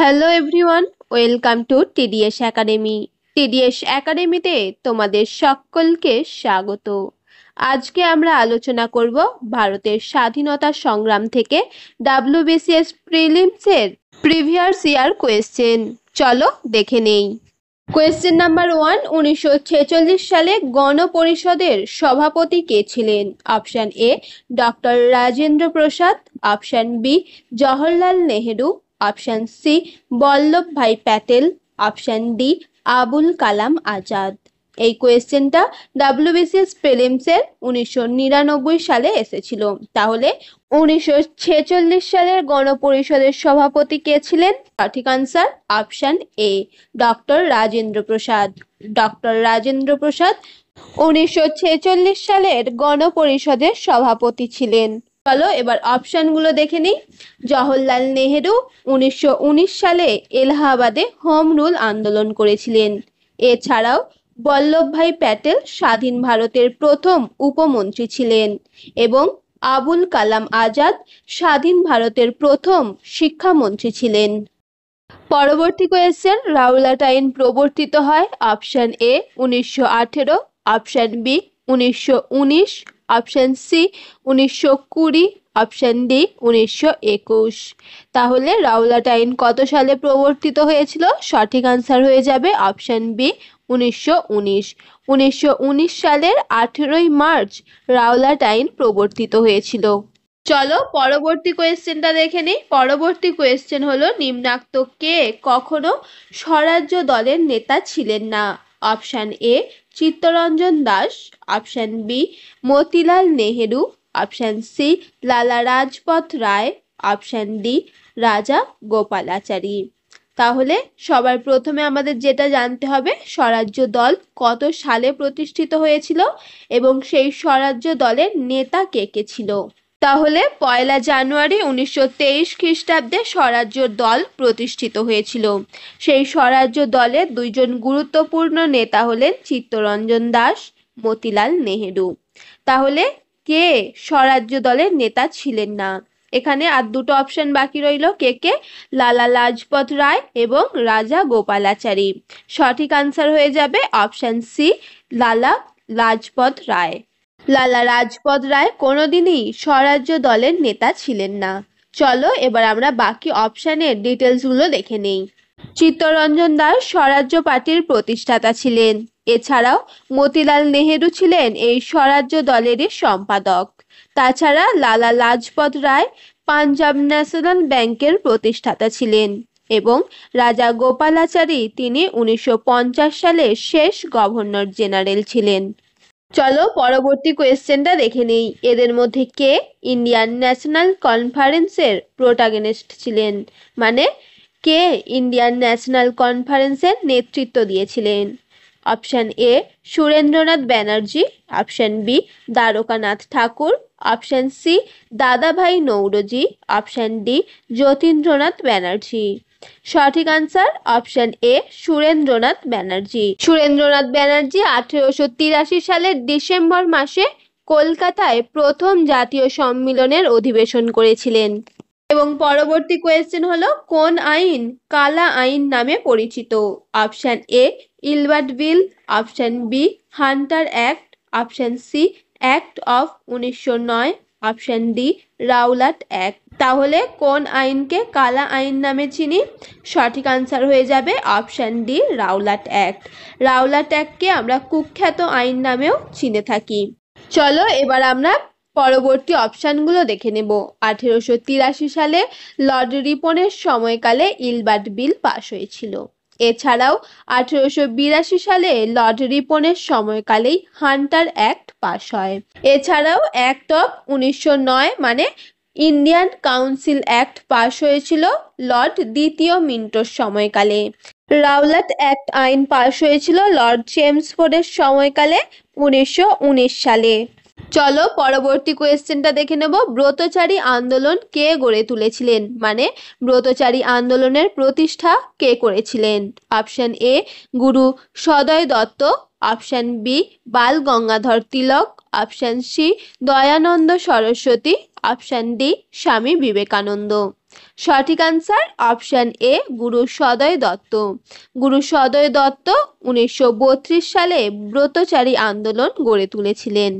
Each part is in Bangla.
Hello everyone welcome to TDS academy TDS একাডেমিতে তোমাদের সকলকে স্বাগত। আজকে আমরা আলোচনা করব ভারতের স্বাধীনতা সংগ্রাম থেকে ডাব্লিউবিসিএস প্রিলিমসের প্রিভিয়াস ইয়ার কোয়েশ্চেন চলো দেখে নেই। কোয়েশ্চেন নাম্বার ওয়ান উনিশশো ছেচল্লিশ সালে গণপরিষদের সভাপতি কে ছিলেন? Option A doctor Rajendra Prasad option B Jawaharlal Nehru option C Vallabh Bhai Patel option D Abul Kalam Azad এই কোয়েশ্চেনটা ডাব্লিউবিসিএস প্রিলিমসের উনিশশো সালে এসেছিল। তাহলে উনিশশো ছেচল্লিশ সালের গণপরিষদের সভাপতি কে ছিলেন? সঠিক answer option A doctor Rajendra Prasad. Doctor Rajendra Prasad উনিশশো ছেচল্লিশ সালের গণপরিষদের সভাপতি ছিলেন। চলো, এবার অপশনগুলো দেখে নিই। জওহরলাল নেহেরু উনিশশো উনিশ সালে এলাহাবাদে হোম রুল আন্দোলন করেছিলেন। এছাড়াও বল্লভভাই প্যাটেল স্বাধীন ভারতের প্রথম উপমন্ত্রী ছিলেন এবং আবুল কালাম আজাদ স্বাধীন ভারতের প্রথম শিক্ষামন্ত্রী ছিলেন। পরবর্তী কোয়েশ্চেন রাউলাট আইন প্রবর্তিত হয়। অপশন এ উনিশশো আঠেরো। অপশন বি উনিশশো উনিশ। অপশন সি উনিশশো কুড়ি। অপশন ডি উনিশশো একুশ। তাহলে রাউলাট আইন কত সালে প্রবর্তিত হয়েছিল? সঠিক আনসার হয়ে যাবে অপশন বি উনিশশো উনিশ। উনিশশো উনিশ সালের আঠেরোই মার্চ রাওলাট আইন প্রবর্তিত হয়েছিল। চলো পরবর্তী কোয়েশ্চেনটা দেখে নিই। পরবর্তী কোয়েশ্চেন হলো, নিম্নাক্ত কে কখনো স্বরাজ্য দলের নেতা ছিলেন না? Option A Chittaranjan Das option B Motilal Nehru option C Lala Rajpath Rai option D রাজা গোপালাচারী তাহলে সবার প্রথমে আমাদের যেটা জানতে হবে, স্বরাজ্য দল কত সালে প্রতিষ্ঠিত হয়েছিল এবং সেই স্বরাজ্য দলের নেতা কে কে ছিল? তাহলে পয়লা জানুয়ারি উনিশশো তেইশ খ্রিস্টাব্দে স্বরাজ্য দল প্রতিষ্ঠিত হয়েছিল। সেই স্বরাজ্য দলের দুইজন গুরুত্বপূর্ণ নেতা হলেন চিত্তরঞ্জন দাস, মতিলাল নেহেরু। তাহলে কে স্বরাজ্য দলের নেতা ছিলেন না? এখানে আর দুটো অপশন বাকি রইল, কে কে? লালা লাজপত রায় এবং রাজা গোপালাচারী। সঠিক আনসার হয়ে যাবে অপশন সি লালা লাজপত রায়। লালা রাজপত রায় কোনোদিনই স্বরাজ্য দলের নেতা ছিলেন না। চলো এবার আমরা বাকি অপশানের ডিটেলসগুলো দেখে নেই। চিত্তরঞ্জন দাস স্বরাজ্য পার্টির প্রতিষ্ঠাতা ছিলেন। এছাড়াও মতিলাল নেহেরু ছিলেন এই স্বরাজ্য দলেরই সম্পাদক। তাছাড়া লালা লাজপত রায় পাঞ্জাব ন্যাশনাল ব্যাংকের প্রতিষ্ঠাতা ছিলেন এবং রাজা গোপালাচারী, তিনি উনিশশো সালে শেষ গভর্নর জেনারেল ছিলেন। চলো পরবর্তী কোয়েশ্চেনটা দেখে নেই। এদের মধ্যে কে ইন্ডিয়ান ন্যাশনাল কনফারেন্সের প্রোটাগনিস্ট ছিলেন? মানে কে ইন্ডিয়ান ন্যাশনাল কনফারেন্সের নেতৃত্ব দিয়েছিলেন? Option A Surendranath Banerjee, option B Dwarkanath Tagore, option C Dadabhai Naoroji, option D Jatindranath Banerjee. সঠিক answer option A Surendranath Banerjee. Surendranath Banerjee আঠেরোশো তিরাশি সালের ডিসেম্বর মাসে কলকাতায় প্রথম জাতীয় সম্মিলনের অধিবেশন করেছিলেন। এবং পরবর্তী কোয়েশ্চেন হলো, কোন আইন কালা আইন নামে পরিচিত? Option A Ilbert bill. Option B Hunter act. Option C act of উনিশশো নয়। অপশান ডি রাউলাট অ্যাক্ট তাহলে কোন আইনকে কালা আইন নামে চিনি? সঠিক আনসার হয়ে যাবে option D Rowlatt act Rowlatt অ্যাক্টকে আমরা কুখ্যাত আইন নামেও চিনে থাকি। চলো এবার আমরা পরবর্তী অপশানগুলো দেখে নেব। আঠেরোশো তিরাশি সালে লর্ড রিপনের সময়কালে ইলবার্ট বিল পাশ হয়েছিল। এছাড়াও আঠেরোশো বিরাশি সালে লর্ড রিপনের সময়কালেই হান্টার অ্যাক্ট পাশ হয়। এছাড়াও অ্যাক্ট অফ উনিশশো নয় মানে ইন্ডিয়ান কাউন্সিল অ্যাক্ট পাশ হয়েছিল লর্ড দ্বিতীয় মিন্টোর সময়কালে। রাউলাট অ্যাক্ট আইন পাশ হয়েছিল লর্ড চেমসফোর্ডের সময়কালে উনিশশো উনিশ সালে। চলো পরবর্তী কোয়েশ্চেনটা দেখে নেব। ব্রতচারী আন্দোলন কে গড়ে তুলেছিলেন? মানে ব্রতচারী আন্দোলনের প্রতিষ্ঠা কে করেছিলেন? Option A, Guru Saday Dutt. Option B, Bal Gangadhar Tilak. Option C, Dayanand Saraswati. Option D, Swami Vivekananda. সঠিক answer option A, Guru Saday Dutta. Guru Saday Dutta উনিশশো বত্রিশ সালে ব্রতচারী আন্দোলন গড়ে তুলেছিলেন।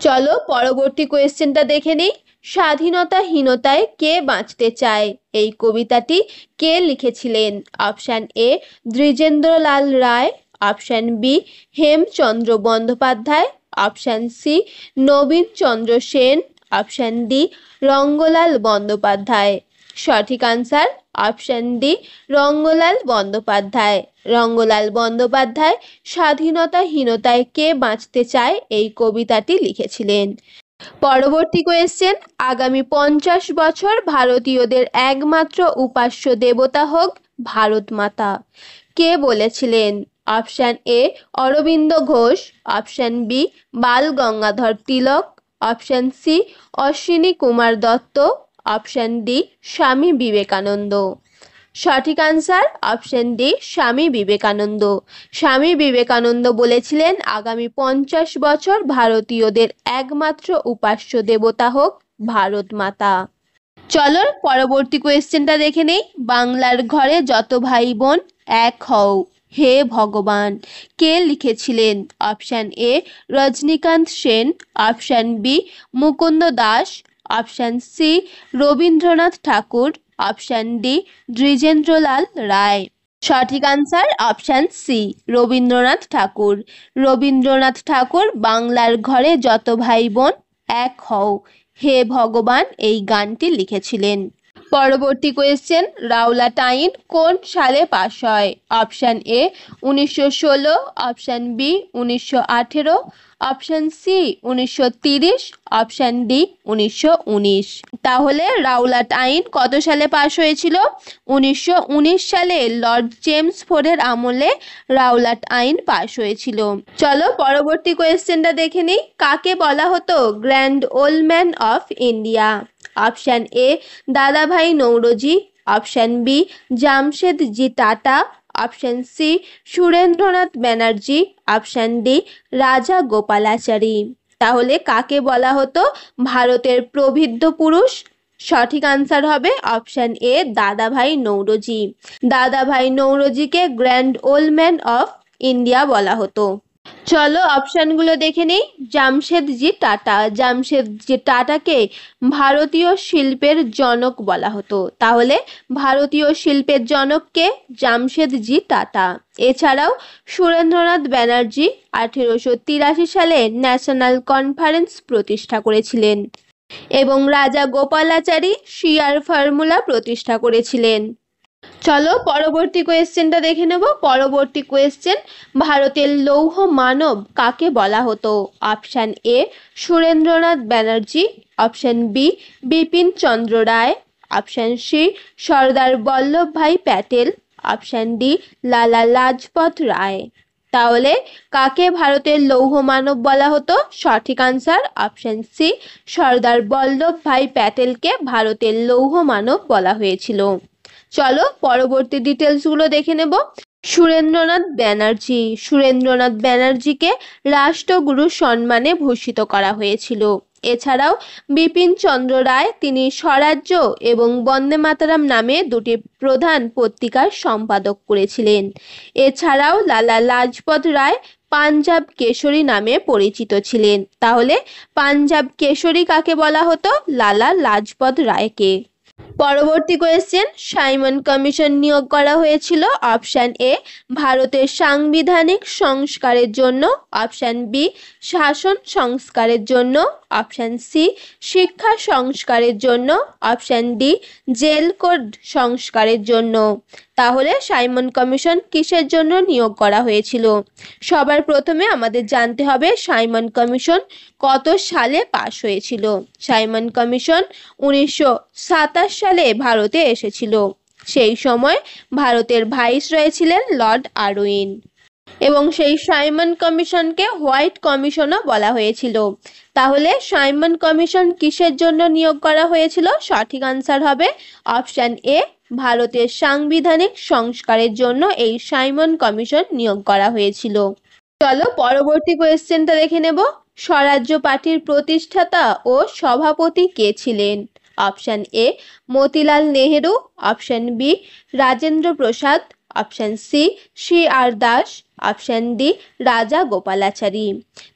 চলো পরবর্তী কোয়েশ্চেনটা দেখে নিই। স্বাধীনতাহীনতায় কে বাঁচতে চায়? এই কবিতাটি কে লিখেছিলেন? Option A, Dwijendralal Roy. Option B, Hemchandra Bandyopadhyay. Option C Nabin Chandra Sen. Option D, Rangalal Bandyopadhyay. সঠিক answer option D Rangalal Bandyopadhyay. Rangalal Bandyopadhyay স্বাধীনতাহীনতায় কে বাঁচতে চায় এই কবিতাটি লিখেছিলেন। পরবর্তী কোয়েশ্চেন আগামী পঞ্চাশ বছর ভারতীয়দের একমাত্র উপাস্য দেবতা হোক ভারত মাতা। কে বলেছিলেন? Option A Aurobindo Ghosh. Option B Bal Gangadhar Tilak. Option C Ashwini Kumar Dutta. Option D Swami Vivekananda সঠিক answer option D Swami Vivekananda Swami Vivekananda বলেছিলেন, আগামী পঞ্চাশ বছর ভারতীয়দের একমাত্র উপাস্য দেবতা হোক ভারত মাতা। চলো পরবর্তী কোয়েশ্চেনটা দেখে নেই। বাংলার ঘরে যত ভাই বোন এক হও, হে ভগবান। কে লিখেছিলেন? Option A Rajanikanta Sen option B Mukunda Das option C Rabindranath Tagore option D Dwijendralal Roy সঠিক answer option C Rabindranath Tagore Rabindranath Tagore বাংলার ঘরে যত ভাই বোন এক হও হে ভগবান এই গানটি লিখেছিলেন পরবর্তী কোয়েশ্চেন রাওলাট আইন কোন সালে পাশ হয় অপশান এ উনিশশো ষোলো অপশান বি উনিশশো আঠেরো অপশান সি উনিশশো অপশান ডি উনিশশো উনিশ। তাহলে রাউলাট আইন কত সালে পাশ হয়েছিল? উনিশশো উনিশ সালে লর্ড জেমস ফোর্ডের আমলে রাওলাট আইন পাশ হয়েছিল। চলো পরবর্তী কোয়েশ্চেনটা দেখে নিই। কাকে বলা হতো grand old man of India? Option A Dadabhai Naoroji. Option B Jamsetji Tata. Option C Surendranath Banerjee. Option D Rajagopalachari. তাহলে কাকে বলা হতো? ভারতের প্রবৃদ্ধ পুরুষ। সঠিক আনসার হবে option A Dadabhai Naoroji. Dadabhai নৌরজিকে grand old man of India বলা হতো। চলো অপশানগুলো দেখে নেই। জামশেদজি টাটা। জামশেদজি টাটাকে ভারতীয় শিল্পের জনক বলা হতো। তাহলে ভারতীয় শিল্পের জনককে জামশেদজি টাটা। এছাড়াও সুরেন্দ্রনাথ ব্যানার্জি আঠেরোশো তিরাশি সালে ন্যাশনাল কনফারেন্স প্রতিষ্ঠা করেছিলেন এবং রাজা গোপালাচারী শিয়ার ফর্মুলা প্রতিষ্ঠা করেছিলেন। চলো পরবর্তী কোয়েশ্চেনটা দেখে নেব। পরবর্তী কোয়েশ্চেন, ভারতের লৌহ মানব কাকে বলা হতো? Option A, Surendranath Banerjee. Option B, Bipin Chandra Roy. Option C, Sardar Vallabhbhai Patel. Option D, Lala Lajpat Rai. তাহলে, কাকে ভারতের লৌহ মানব বলা হতো? সঠিক answer, option C, Sardar Vallabhbhai প্যাটেলকে ভারতের লৌহ মানব বলা হয়েছিল। চলো পরবর্তী ডিটেলসগুলো দেখে নেব। সুরেন্দ্রনাথ ব্যানার্জি। সুরেন্দ্রনাথ ব্যানার্জিকে রাষ্ট্রগুরু সম্মানে ভূষিত করা হয়েছিল। এছাড়াও বিপিন চন্দ্র রায়, তিনি স্বরাজ্য এবং বন্দে মাতারাম নামে দুটি প্রধান পত্রিকার সম্পাদক করেছিলেন। এছাড়াও লালা লাজপত রায় পাঞ্জাব কেশরী নামে পরিচিত ছিলেন। তাহলে পাঞ্জাব কেশরী কাকে বলা হতো? লালা লাজপত রায়কে। পরবর্তী কোয়েশ্চেন সাইমন কমিশন নিয়োগ করা হয়েছিল অপশান এ ভারতের সাংবিধানিক সংস্কারের জন্য অপশান বি শাসন সংস্কারের জন্য অপশান সি শিক্ষা সংস্কারের জন্য অপশান ডি জেল কোড সংস্কারের জন্য। তাহলে সাইমন কমিশন কিসের জন্য নিয়োগ করা হয়েছিল? সবার প্রথমে আমাদের জানতে হবে সাইমন কমিশন কত সালে পাশ হয়েছিল। সাইমন কমিশন উনিশশো সাতাশ সালে ভারতে এসেছিল। সেই সময় ভারতের ভাইস রয়েছিলেন লর্ড আরউইন। এবং সেই সাইমন কমিশনকে হোয়াইট কমিশনও বলা হয়েছিল। তাহলে সাইমন কমিশন কিসের জন্য নিয়োগ করা হয়েছিল? সঠিক আনসার হবে অপশান এ ভারতের সাংবিধানিক সংস্কারের জন্য এই সাইমন কমিশন নিয়োগ করা হয়েছিল। চলো পরবর্তী কোয়েশ্চেনটা দেখে নেব। স্বরাজ্য পার্টির প্রতিষ্ঠাতা ও সভাপতি কে ছিলেন? Option A Motilal Nehru option B Rajendra Prasad option C C R Das option D Rajagopalachari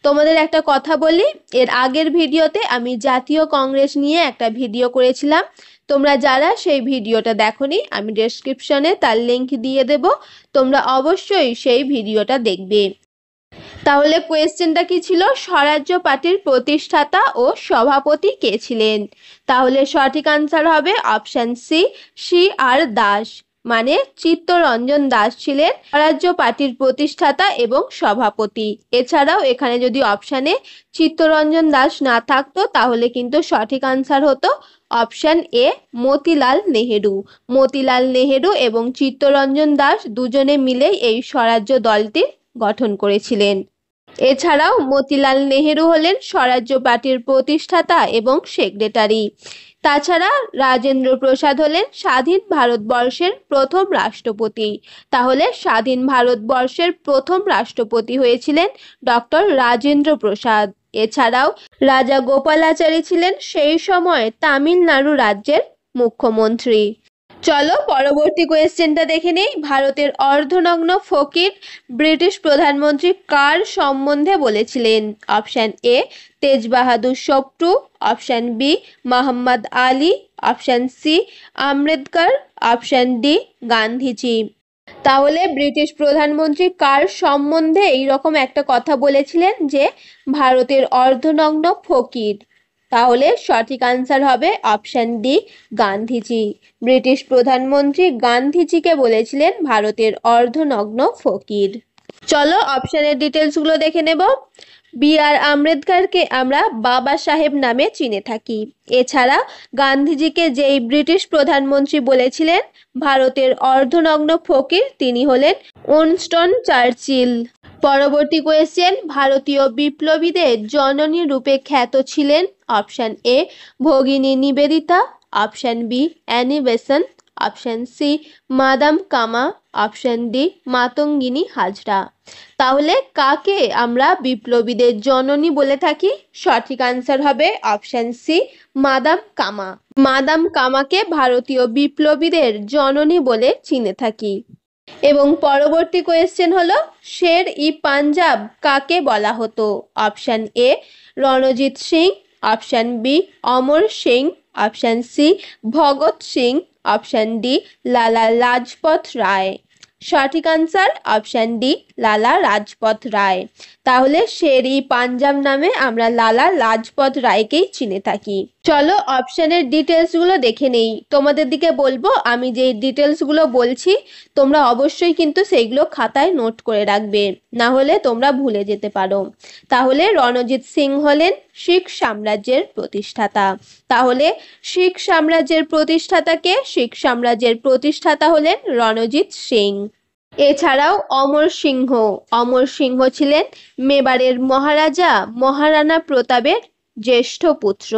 তোমাদের একটা কথা বলি, এর আগের ভিডিওতে আমি জাতীয় কংগ্রেস নিয়ে একটা ভিডিও করেছিলাম। তোমরা যারা সেই ভিডিওটা দেখনি, আমি ডেসক্রিপশনে তার লিংক দিয়ে দেব। তোমরা অবশ্যই সেই ভিডিওটা দেখবে। তাহলে কোয়েশ্চেনটা কি ছিল? স্বরাজ্য পার্টির প্রতিষ্ঠাতা ও সভাপতি কে ছিলেন? তাহলে সঠিক আনসার হবে option C C R Das মানে চিত্তরঞ্জন দাস ছিলেন স্বরাজ্য পার্টির প্রতিষ্ঠাতা এবং সভাপতি। এছাড়াও এখানে যদি অপশানে চিত্তরঞ্জন দাস না থাকতো, তাহলে কিন্তু সঠিক আনসার হতো অপশান এ মতিলাল নেহেরু। মতিলাল নেহেরু এবং চিত্তরঞ্জন দাস দুজনে মিলেই এই স্বরাজ্য দলটি গঠন করেছিলেন। এছাড়াও মতিলাল নেহেরু হলেন স্বরাজ্য পার্টির প্রতিষ্ঠাতা এবং সেক্রেটারি তাছাড়া রাজেন্দ্র প্রসাদ হলেন স্বাধীন ভারতবর্ষের প্রথম রাষ্ট্রপতি। তাহলে স্বাধীন ভারতবর্ষের প্রথম রাষ্ট্রপতি হয়েছিলেন ডক্টর রাজেন্দ্র প্রসাদ। এছাড়াও রাজা গোপালাচারী ছিলেন সেই সময় তামিলনাড়ু রাজ্যের মুখ্যমন্ত্রী। চলো পরবর্তী কোয়েশ্চেনটা দেখে নেই। ভারতের অর্ধনগ্ন ফকির ব্রিটিশ প্রধানমন্ত্রী কার সম্বন্ধে বলেছিলেন? Option A Tej Bahadur Sapru. Option B, Mohammad Ali. Option C, Ambedkar. Option D, Gandhiji. তাহলে ব্রিটিশ প্রধানমন্ত্রী কার সম্বন্ধে এইরকম একটা কথা বলেছিলেন যে, ভারতের অর্ধনগ্ন ফকির। তাহলে সঠিক আনসার হবে অপশান ডি গান্ধীজি। ব্রিটিশ প্রধানমন্ত্রী গান্ধীজিকে বলেছিলেন ভারতের অর্ধনগ্ন ফকির। চলো অপশানের ডিটেলসগুলো দেখে নেব। বি আর আম্বেদকরকে আমরা বাবা সাহেব নামে চিনে থাকি। এছাড়া গান্ধীজিকে যেই ব্রিটিশ প্রধানমন্ত্রী বলেছিলেন ভারতের অর্ধনগ্ন ফকির, তিনি হলেন উনস্টন চার্চিল। পরবর্তী কোয়েশ্চেন ভারতীয় বিপ্লবীদের জননী রূপে খ্যাত ছিলেন option A Bhagini Nivedita option B Annie Besant option C Madame Cama option D Matangini Hazra তাহলে কাকে আমরা বিপ্লবীদের জননী বলে থাকি? সঠিক আনসার হবে option C madam Cama madam কামাকে ভারতীয় বিপ্লবীদের জননী বলে চিনে থাকি। এবং পরবর্তী কোয়েশ্চেন হলো শের ই পাঞ্জাব কাকে বলা হতো? Option A Ranjit Singh option B, Amar Singh. Option C, Bhagat Singh. Option D, Lala Lajpat Rai. সঠিক আনসার অপশান ডি, লালা রাজপথ রায়। তাহলে শেরি পাঞ্জাব নামে আমরা লালা লাজপথ রায়কেই চিনে থাকি। চলো অপশানের ডিটেলসগুলো দেখে নেই। তোমাদের দিকে বলব, আমি যে ডিটেলসগুলো বলছি, তোমরা অবশ্যই কিন্তু সেইগুলো খাতায় নোট করে রাখবে। না হলে তোমরা ভুলে যেতে পারো। তাহলে রণজিৎ সিং হলেন শিখ সাম্রাজ্যের প্রতিষ্ঠাতা। তাহলে শিখ সাম্রাজ্যের প্রতিষ্ঠাতাকে শিখ সাম্রাজ্যের প্রতিষ্ঠাতা হলেন রণজিৎ সিং। এছাড়াও অমর সিংহ। অমর সিংহ ছিলেন মেবারের মহারাজা মহারানা প্রতাপের জ্যেষ্ঠ পুত্র।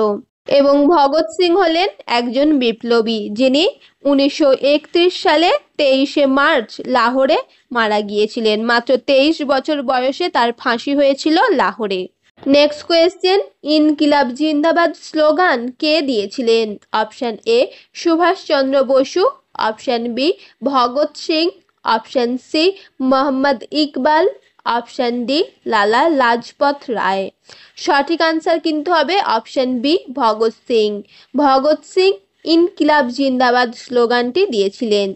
এবং ভগৎ সিং হলেন একজন বিপ্লবী, যিনি উনিশশো একত্রিশ সালে তেইশে মার্চ লাহোরে মারা গিয়েছিলেন। মাত্র তেইশ বছর বয়সে তার ফাঁসি হয়েছিল লাহোরে। নেক্সট কোয়েশ্চেন ইনকিলাব জিন্দাবাদ স্লোগান কে দিয়েছিলেন? Option A Subhash Chandra Bose. Option B Bhagat Singh. Option C Mohammad Iqbal. Option D Lala Lajpat Rai. সঠিক আনসার কিন্তু হবে অপশান বি ভগৎ সিং। ভগৎ সিং ইনকিলাব জিন্দাবাদ স্লোগানটি দিয়েছিলেন।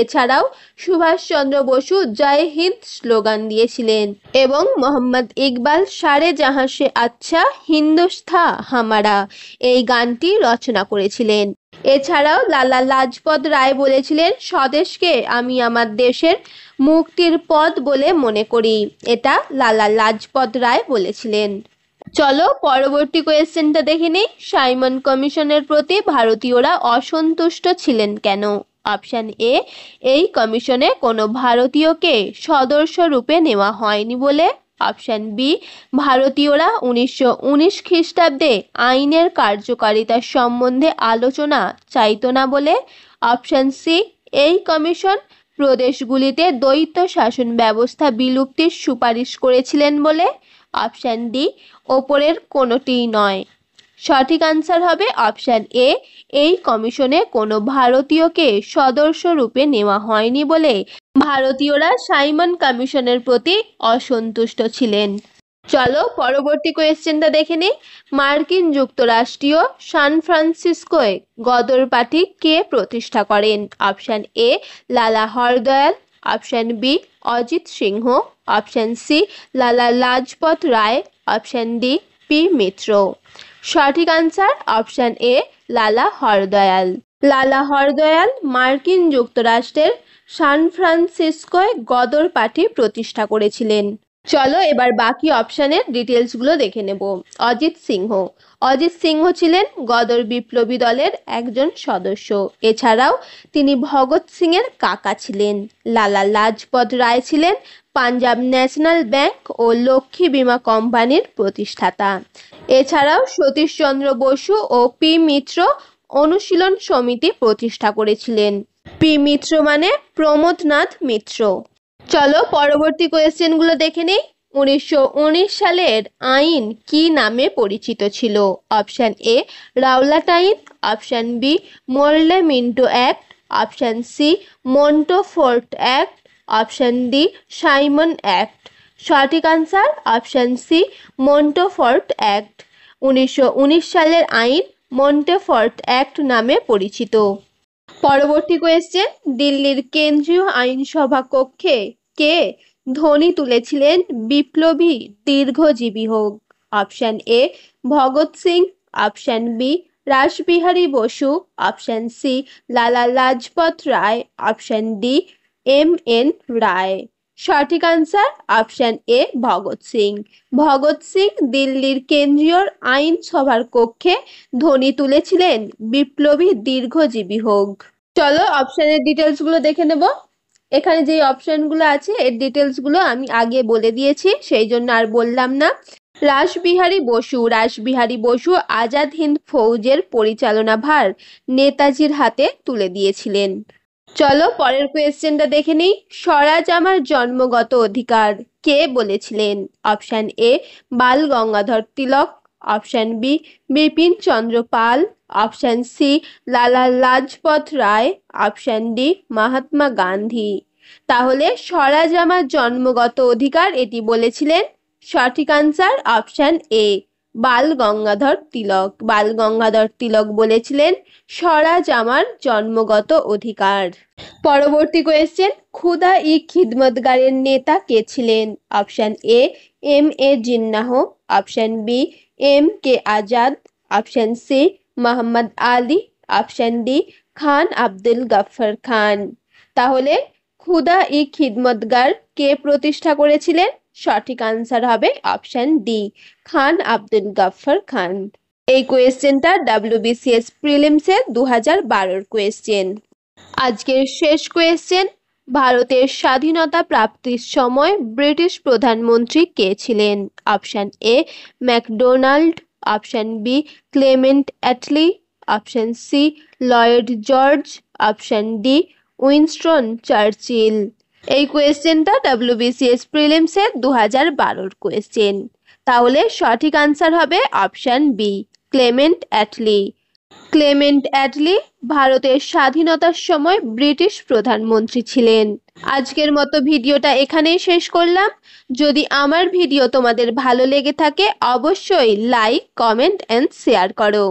এছাড়াও সুভাষচন্দ্র বসু জয় হিন্দ স্লোগান দিয়েছিলেন এবং মোহাম্মদ ইকবাল সারে জাহাঁ সে আচ্ছা হিন্দুস্থা হামারা এই গানটি রচনা করেছিলেন। এছাড়াও লালা লাজপত রায় বলেছিলেন, স্বদেশকে আমি আমার দেশের মুক্তির পথ বলে মনে করি। এটা লালা লাজপত রায় বলেছিলেন। চলো পরবর্তী কোয়েশ্চেনটা দেখে নিই। সাইমন কমিশনের প্রতি ভারতীয়রা অসন্তুষ্ট ছিলেন কেন? অপশান এ, এই কমিশনে কোনো ভারতীয়কে সদস্য রূপে নেওয়া হয়নি বলে অপশান বি, ভারতীয়রা উনিশশো উনিশ খ্রিস্টাব্দে আইনের কার্যকারিতা সম্বন্ধে আলোচনা চাইতো না বলে। অপশান সি, এই কমিশন প্রদেশগুলিতে দ্বৈত শাসন ব্যবস্থা বিলুপ্তির সুপারিশ করেছিলেন বলে। অপশান ডি, ওপরের কোনোটিই নয়। সঠিক আনসার হবে অপশান এ, এই কমিশনে কোনো ভারতীয়কে সদস্য রূপে নেওয়া হয়নি বলে ভারতীয়রা সাইমন কমিশনের প্রতি অসন্তুষ্ট ছিলেন। চলো পরবর্তী কোয়েশ্চেনটা দেখে নিই। মার্কিন যুক্তরাষ্ট্রীয় সান ফ্রান্সিসকোয় গদর পার্টি কে প্রতিষ্ঠা করেন? Option A, Lala Hardayal. Option B, Ajit Singh. Option C, Lala Lajpat Rai. Option D, P Mitra. সঠিক answer option A, Lala Har Dayal. লালা হরদয়াল মার্কিন যুক্তরাষ্ট্রের সান ফ্রান্সিসকোয় গদর পার্টি প্রতিষ্ঠা করেছিলেন। চলো এবার বাকি অপশানের ডিটেলসগুলো দেখে নেব। অজিত সিংহ। অজিত সিংহ ছিলেন গদর বিপ্লবী দলের একজন সদস্য। এছাড়াও তিনি ভগৎ সিংয়ের কাকা ছিলেন। লালা লাজপত রায় ছিলেন পাঞ্জাব ন্যাশনাল ব্যাংক ও লক্ষ্মী বিমা কোম্পানির প্রতিষ্ঠাতা। এছাড়াও সতীশচন্দ্র বসু ও পি মিত্র অনুশীলন সমিতি প্রতিষ্ঠা করেছিলেন। পি মিত্র মানে প্রমোদনাথ মিত্র। চলো পরবর্তী কোয়েশ্চেনগুলো দেখে নেই। উনিশশো উনিশ সালের আইন কি নামে পরিচিত ছিল? অপশান এ রাওলাট আইন option B Morley Minto act option C Montford act option D Simon act সঠিক answer option C Montford act উনিশশো উনিশ সালের আইন মন্টেফর্ট অ্যাক্ট নামে পরিচিত। পরবর্তী কোয়েশ্চেন দিল্লির কেন্দ্রীয় আইনসভা কক্ষে কে ধ্বনি তুলেছিলেন বিপ্লবী দীর্ঘজীবী হোক? Option A Bhagat Singh. Option B Rashbehari Bose. Option C Lala Lajpat Rai. Option D M N Roy. সঠিক answer option A Bhagat Singh. Bhagat Singh দিল্লির কেন্দ্রীয় আইনসভার কক্ষে ধ্বনি তুলেছিলেন। বিপ্লবী দীর্ঘজীবী হোক। চলো অপশানের ডিটেলসগুলো দেখে নেব। এখানে যে অপশানগুলো আছে, এর ডিটেলসগুলো আমি আগে বলে দিয়েছি, সেই জন্য আর বললাম না। রাসবিহারী বসু রাসবিহারী বসু আজাদ হিন্দ ফৌজের পরিচালনা ভার নেতাজির হাতে তুলে দিয়েছিলেন। চলো পরের কোয়েশ্চেনটা দেখে নিই। স্বরাজ আমার জন্মগত অধিকার। কে বলেছিলেন? Option A Bal Gangadhar Tilak. Option B Bipin Chandra Pal. Option C Lala Lajpat Rai. Option D Mahatma Gandhi. তাহলে স্বরাজ আমার জন্মগত অধিকার এটি বলেছিলেন। সঠিক answer option A Bal Gangadhar Tilak. Bal Gangadhar Tilak বলেছিলেন, স্বরাজ আমার জন্মগত অধিকার। পরবর্তী কোয়েশ্চেন খুদা ই খিদমতগারের নেতা কে ছিলেন? Option A M A Jinnah. Option B M K Azad. Option C Mohammad Ali. Option D Khan Abdul Ghaffar Khan. তাহলে খুদা ই খিদমতগার কে প্রতিষ্ঠা করেছিলেন? সঠিক আনসার হবে অপশান ডি খান আব্দুল গাফর খান। এই কোয়েশ্চেনটা ডাব্লিউবিসিএস প্রিলিমসের দু হাজার বারোর কোয়েশ্চেন আজকের শেষ কোয়েশ্চেন ভারতের স্বাধীনতা প্রাপ্তির সময় ব্রিটিশ প্রধানমন্ত্রী কে ছিলেন? Option A MacDonald option B Clement Attlee option C Lloyd George option D Winston Churchill. এই কোয়েশ্চেনটা ডাব্লিউবিসিএস প্রিলিমসের দু হাজার বারোর কোয়েশ্চেন। তাহলে সঠিক আনসার হবে option B Clement Attlee Clement Attlee ভারতের স্বাধীনতার সময় ব্রিটিশ প্রধানমন্ত্রী ছিলেন। আজকের মতো ভিডিওটা এখানেই শেষ করলাম। যদি আমার ভিডিও তোমাদের ভালো লেগে থাকে, অবশ্যই লাইক কমেন্ট অ্যান্ড শেয়ার করো।